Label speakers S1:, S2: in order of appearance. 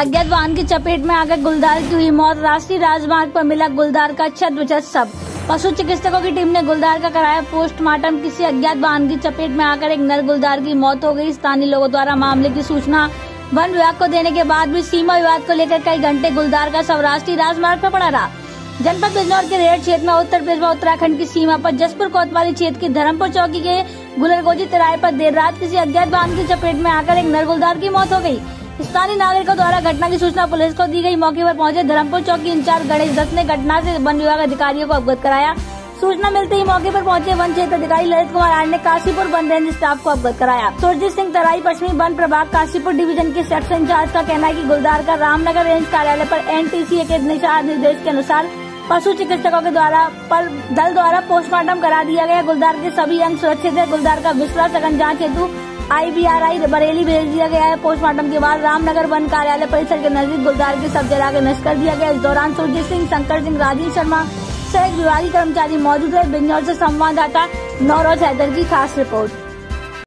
S1: अज्ञात वाहन की चपेट में आकर गुलदार की हुई मौत। राष्ट्रीय राजमार्ग पर मिला गुलदार का छत विचत सब पशु चिकित्सकों की टीम ने गुलदार का कराया पोस्टमार्टम। किसी अज्ञात वाहन की चपेट में आकर एक नर गुलदार की मौत हो गई। स्थानीय लोगों द्वारा मामले की सूचना वन विभाग को देने के बाद भी सीमा विवाद को लेकर कई घंटे गुलदार का शव राष्ट्रीय राजमार्ग पर पड़ा रहा। जनपद बिजनौर के रेड क्षेत्र में उत्तर प्रदेश व उत्तराखंड की सीमा पर जसपुर कोतवाली क्षेत्र की धर्मपुर चौकी के गुलरगोजी तिराए पर देर रात किसी अज्ञात वाहन की चपेट में आकर एक नरगुलदार की मौत हो गई। स्थानीय नागरिकों द्वारा घटना की सूचना पुलिस को दी गई। मौके पर पहुँचे धर्मपुर चौकी इंचार्ज गणेश दत्त ने घटना से वन विभाग अधिकारियों को अवगत कराया। सूचना मिलते ही मौके पर पहुँचे वन क्षेत्र अधिकारी ललित कुमार आर्य ने काशीपुर वन रेंज स्टाफ को अवगत कराया। सुरजीत सिंह तराई, पश्चिमी वन प्रभाग, काशीपुर डिवीज़न के सेक्शन इंचार्ज का कहना है कि गुलदार का रामनगर रेंज कार्यालय पर एनटीसी के दिशा निर्देश के अनुसार पशु चिकित्सकों के द्वारा पर दल द्वारा पोस्टमार्टम करा दिया गया। गुलदार के सभी अंग सुरक्षित है। गुलदार का विश्रा सघन जाँच हेतु आईबीआरआई बरेली भेज दिया गया है। पोस्टमार्टम के बाद रामनगर वन कार्यालय परिसर के नज़दीक गुलदार के सब जला के नष्ट कर दिया गया। इस दौरान सुरजीत सिंह, शंकर सिंह राजीव शर्मा सहित विभागीय कर्मचारी मौजूद है बिजनौर ऐसी संवाददाता नौरोज हैदर की खास रिपोर्ट।